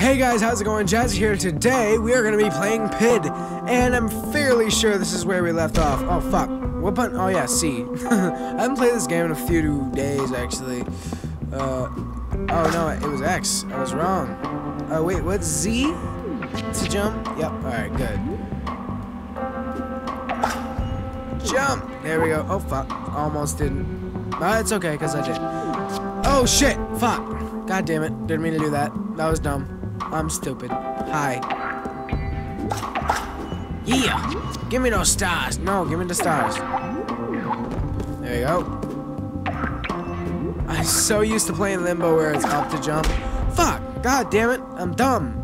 Hey guys, how's it going? Jazzy here. Today we are going to be playing PID, and I'm fairly sure this is where we left off. Oh fuck. What button? Oh yeah, C. I haven't played this game in a few days actually. Uh, oh no, it was X. I was wrong. Oh wait, what's Z? To jump? Yep. Alright, good. Jump! There we go. Oh fuck. Almost didn't. No, it's okay, because I did. Oh shit! Fuck! God damn it. Didn't mean to do that. That was dumb. I'm stupid. Hi. Yeah! Give me those stars. No, give me the stars. There you go. I'm so used to playing Limbo where it's up to jump. Fuck! God damn it! I'm dumb.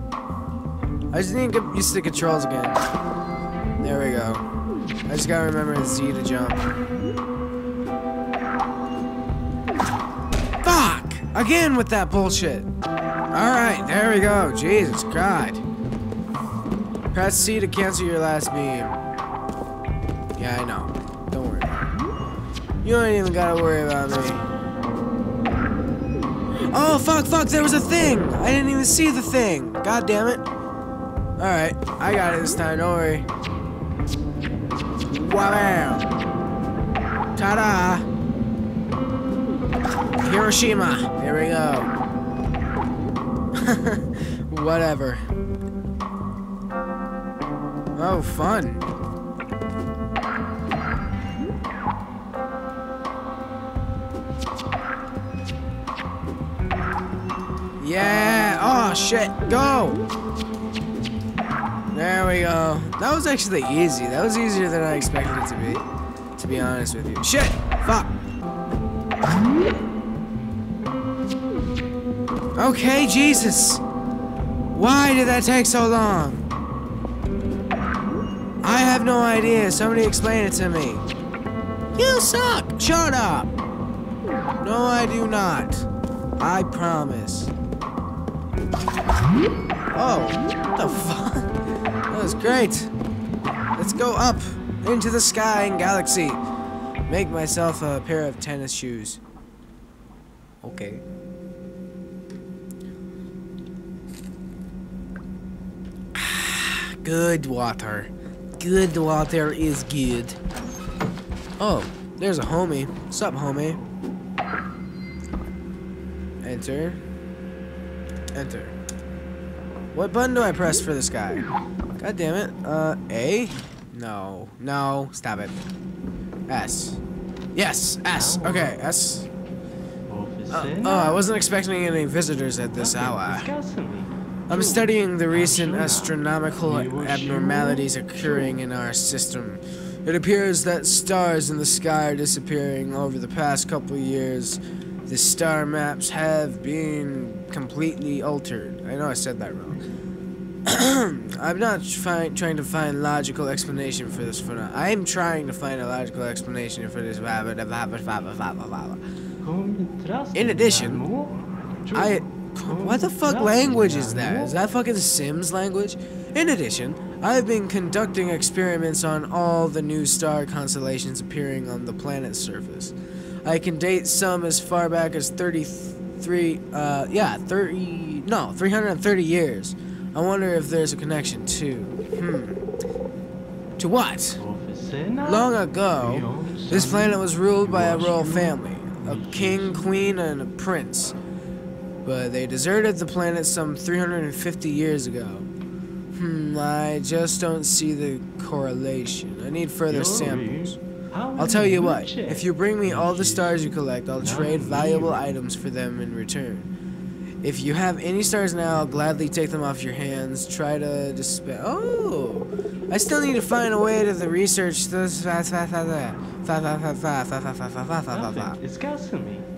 I just need to get used to the controls again. There we go. I just gotta remember Z to jump. Fuck! Again with that bullshit. Alright, there we go. Jesus Christ. Press C to cancel your last beam. Yeah, I know. Don't worry You don't even gotta worry about me. Oh, fuck, fuck, there was a thing! I didn't even see the thing! God damn it. Alright, I got it this time, don't worry. Wow! Ta-da! Hiroshima! There we go. Whatever. Oh, fun. Yeah! Oh, shit! Go! There we go. That was actually easy. That was easier than I expected it to be. To be honest with you. Shit! Fuck! Okay, Jesus. Why did that take so long? I have no idea. Somebody explain it to me. You suck. Shut up. No, I do not. I promise. Oh, what the fuck? That was great. Let's go up into the sky and galaxy. Make myself a pair of tennis shoes. Okay. Good water. Good water is good. Oh, there's a homie. Sup, homie? Enter. Enter. What button do I press for this guy? God damn it. Uh, A? No. No. Stop it. S. Yes, S. Okay, S. Uh, oh, I wasn't expecting any visitors at this hour. I'm studying the recent astronomical abnormalities occurring in our system. It appears that stars in the sky are disappearing over the past couple of years. The star maps have been completely altered. I know I said that wrong. I'm not trying to find logical explanation for this now. I'm trying to find a logical explanation for this. In addition, I what the fuck language is that? Is that fucking Sims language? In addition, I've been conducting experiments on all the new star constellations appearing on the planet's surface. I can date some as far back as 33, uh, yeah, 30, no, 330 years. I wonder if there's a connection to, hmm, to what? Long ago, this planet was ruled by a royal family, a king, queen, and a prince but they deserted the planet some 350 years ago. Hmm, I just don't see the correlation. I need further samples. I'll tell you what, if you bring me all the stars you collect, I'll trade valuable items for them in return. If you have any stars now, I'll gladly take them off your hands. Try to dispel. Oh! I still need to find a way to the research. This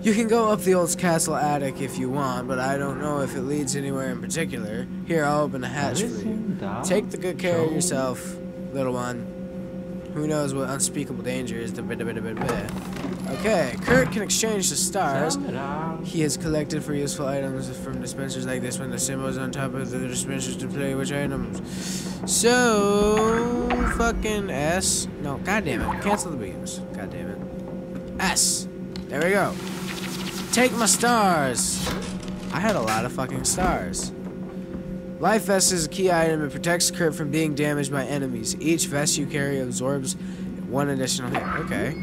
you can go up the old castle attic if you want, but I don't know if it leads anywhere in particular. Here, I'll open a hatch for you. Take the good care of yourself, little one. Who knows what unspeakable danger is. Da bit-bed-b. Okay, Kurt can exchange the stars he has collected for useful items from dispensers like this when the symbol is on top of the dispensers to play which items. So, fucking S. No, goddamn it. Cancel the beams. Goddamn it. S. There we go. Take my stars! I had a lot of fucking stars. Life vest is a key item. It protects Kurt from being damaged by enemies. Each vest you carry absorbs one additional hit. Okay.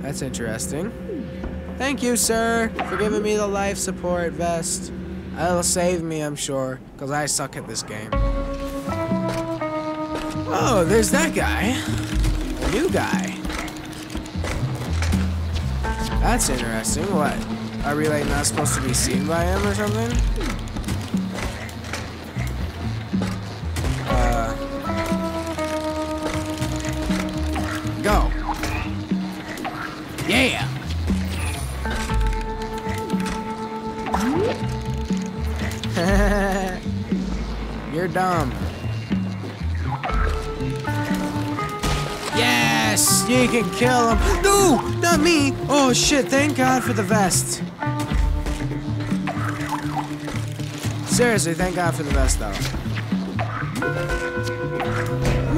That's interesting. Thank you, sir, for giving me the life support vest. It'll save me, I'm sure, because I suck at this game. Oh, there's that guy. A new guy. That's interesting. What? Are we, like, not supposed to be seen by him or something? Uh... Go. Yeah! You're dumb. You can kill him. No! Not me! Oh shit, thank God for the vest. Seriously, thank God for the vest though.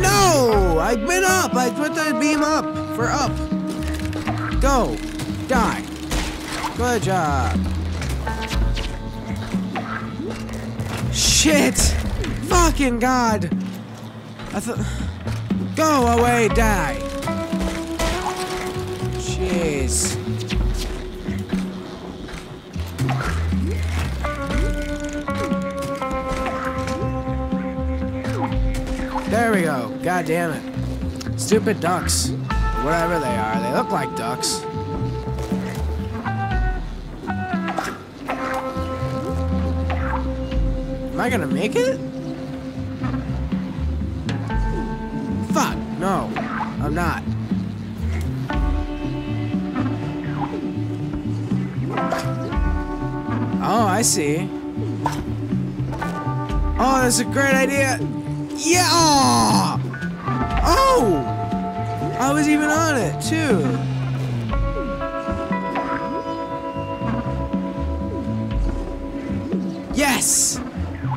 No! I went up! I put the beam up for up. Go! Die! Good job. Shit! Fucking God! I thought. Go away, die! Jeez. There we go. God damn it. Stupid ducks. Whatever they are, they look like ducks. Am I gonna make it? Fuck, no. I'm not. I see. Oh, that's a great idea. Yeah! Oh! I was even on it, too. Yes!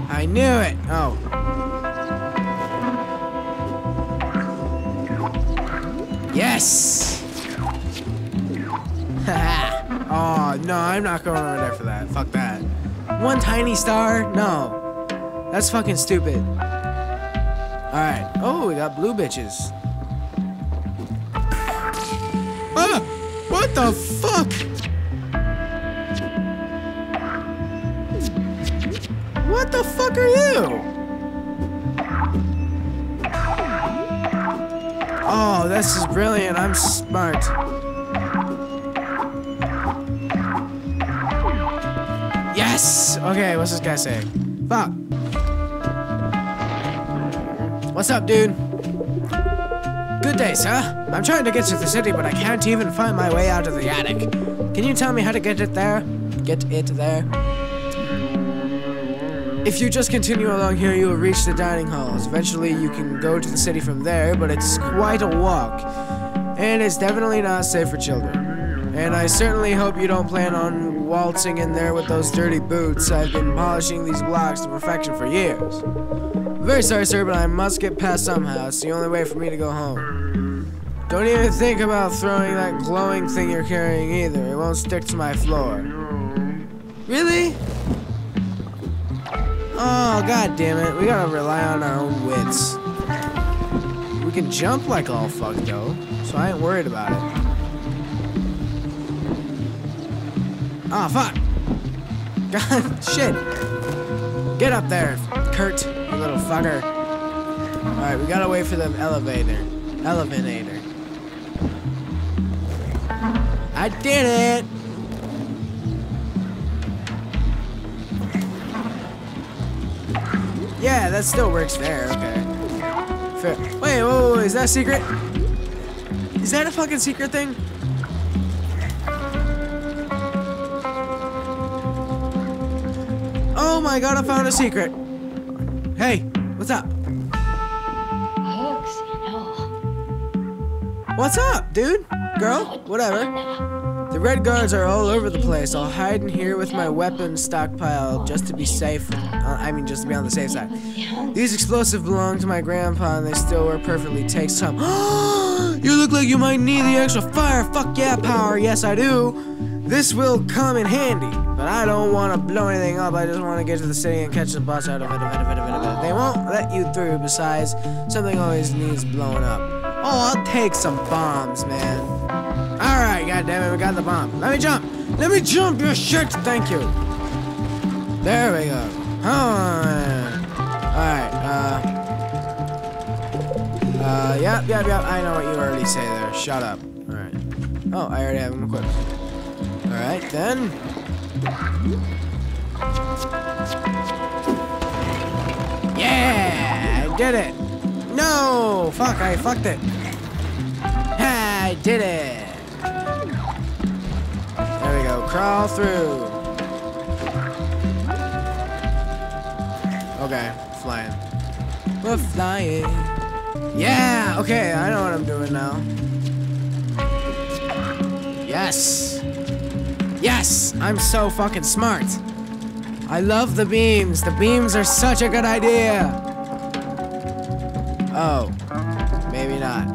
I knew it. Oh. Yes! Oh, no, I'm not going over there for that. Fuck that. One tiny star? No. That's fucking stupid. Alright. Oh, we got blue bitches. Ah! What the fuck? What the fuck are you? Oh, this is brilliant. I'm smart. Yes! Okay, what's this guy say? Fuck. What's up, dude? Good day, sir. I'm trying to get to the city, but I can't even find my way out of the attic. Can you tell me how to get it there? Get it there? If you just continue along here, you will reach the dining halls. Eventually, you can go to the city from there, but it's quite a walk. And it's definitely not safe for children. And I certainly hope you don't plan on waltzing in there with those dirty boots. I've been polishing these blocks to perfection for years. Very sorry, sir, but I must get past somehow. It's the only way for me to go home. Don't even think about throwing that glowing thing you're carrying either. It won't stick to my floor. Really? Oh, god damn it. We gotta rely on our own wits. We can jump like all fuck, though, so I ain't worried about it. Oh, fuck. God, shit. Get up there, Kurt, you little fucker. Alright, we gotta wait for the elevator. Elevator. I did it! Yeah, that still works there, okay. Fair. Wait, whoa, whoa, is that secret? Is that a fucking secret thing? Oh my god, I found a secret. Hey, what's up? What's up, dude? Girl? Whatever. The red guards are all over the place. I'll hide in here with my weapons stockpile just to be safe. Uh, I mean, just to be on the safe side. These explosives belong to my grandpa and they still work perfectly. Take some. you look like you might need the extra fire. Fuck yeah, power. Yes, I do. This will come in handy. But I don't want to blow anything up. I just want to get to the city and catch the bus out of it. They won't let you through. Besides, something always needs blowing up. Oh, I'll take some bombs, man. All right, goddammit, we got the bomb. Let me jump. Let me jump, you shit. Thank you. There we go. Alright. Alright, uh. Uh, yep, yep, yep. I know what you already say there. Shut up. Alright. Oh, I already have them equipped. Alright, then. Yeah! I did it! No! Fuck, I fucked it. I did it! There we go. Crawl through. Okay, flying. We're flying. Yeah, okay, I know what I'm doing now. Yes. Yes, I'm so fucking smart. I love the beams. The beams are such a good idea. Oh, maybe not.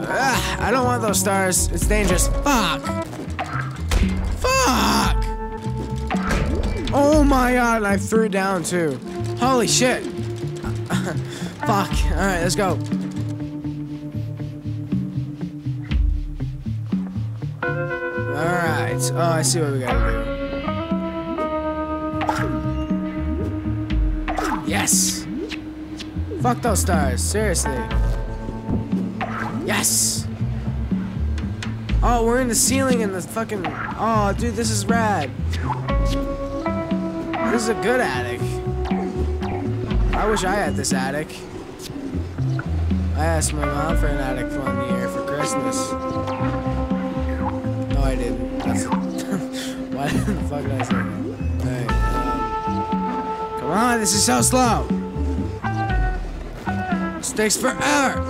Ugh, I don't want those stars. It's dangerous. Fuck. Fuck. Oh my god, I threw down too. Holy shit. Fuck. Alright, let's go. Oh, I see what we gotta do. Yes! Fuck those stars. Seriously. Yes! Oh, we're in the ceiling in the fucking... Oh, dude, this is rad. This is a good attic. I wish I had this attic. I asked my mom for an attic one year for Christmas. No, I didn't. Why the fuck did I say that? Um, come on, this is so slow. This takes forever.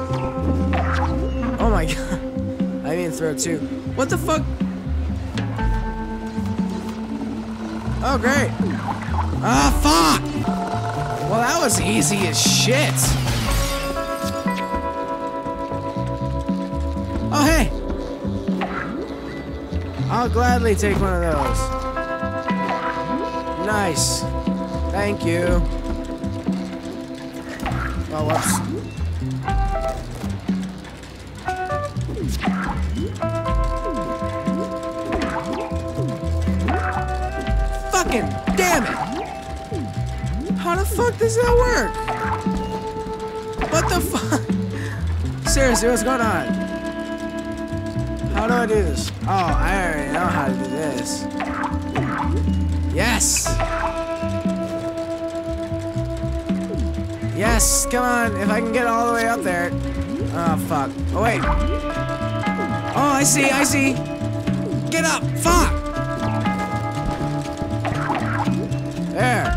Oh my god. I didn't throw two. What the fuck? Oh great. Ah fuck. Well, that was easy as shit. I'll gladly take one of those. Nice. Thank you. Oh, whoops. Fucking damn it! How the fuck does that work? What the fuck? Seriously, what's going on? How do I do this? Oh, I already know how to do this. Yes! Yes, come on, if I can get all the way up there. Oh, fuck. Oh, wait. Oh, I see, I see. Get up, fuck! There.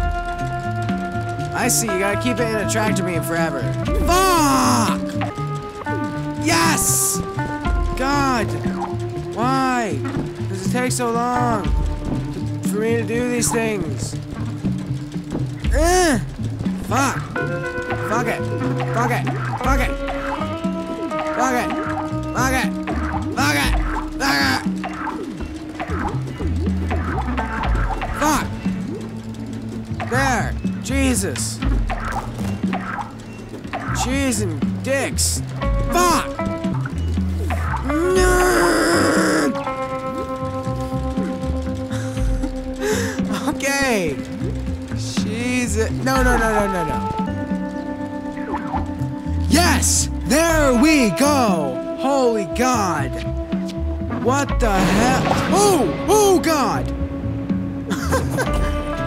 I see, you gotta keep it in a tractor beam forever. Fuck! Yes! God! Why? Does it take so long for me to do these things? Eh! Fuck! Fuck it! Fuck it! Fuck it! Fuck it! Fuck it! Fuck it! Fuck it! Fuck! There! Jesus! Cheese and dicks! Fuck! Okay! Jesus! No, no, no, no, no, no. Yes! There we go! Holy God! What the hell? Oh! Oh, God!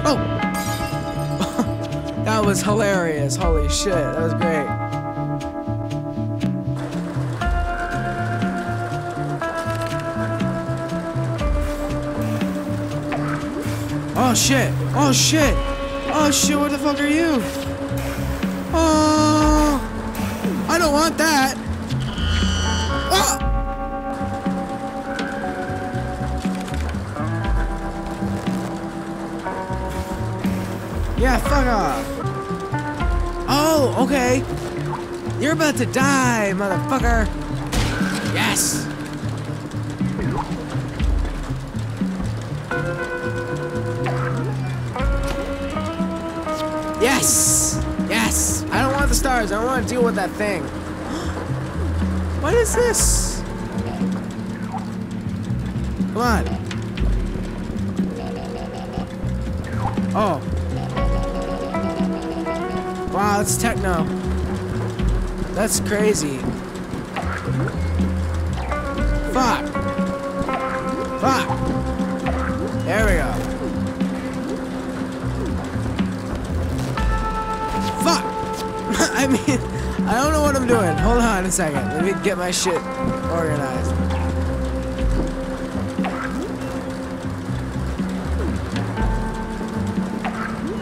oh! that was hilarious. Holy shit. That was great. Oh shit! Oh shit! Oh shit, what the fuck are you? Oh! I don't want that! Oh! Yeah, fuck off! Oh, okay! You're about to die, motherfucker! Yes! Yes! Yes! I don't want the stars. I don't want to deal with that thing. What is this? Come on. Oh. Wow, it's techno. That's crazy. Doing. Hold on a second. Let me get my shit organized.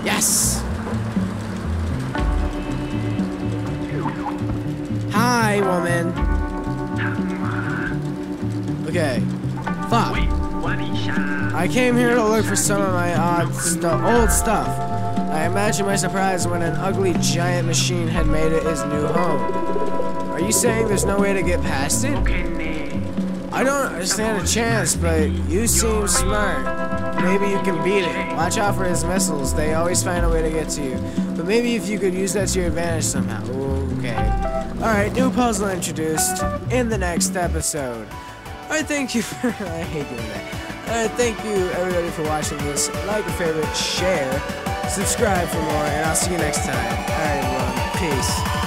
Yes. Hi, woman. Okay. Fuck. I came here to look for some of my odd stuff, old stuff. I imagine my surprise when an ugly giant machine had made it his new home. Are you saying there's no way to get past it? I don't understand a chance, but you seem smart. Maybe you can beat it. Watch out for his missiles. They always find a way to get to you. But maybe if you could use that to your advantage somehow. Okay. Alright, new puzzle introduced in the next episode. Alright, thank you for... I hate doing that. Alright, thank you everybody for watching this. Like a favorite, share, subscribe for more, and I'll see you next time. Alright, everyone. Peace.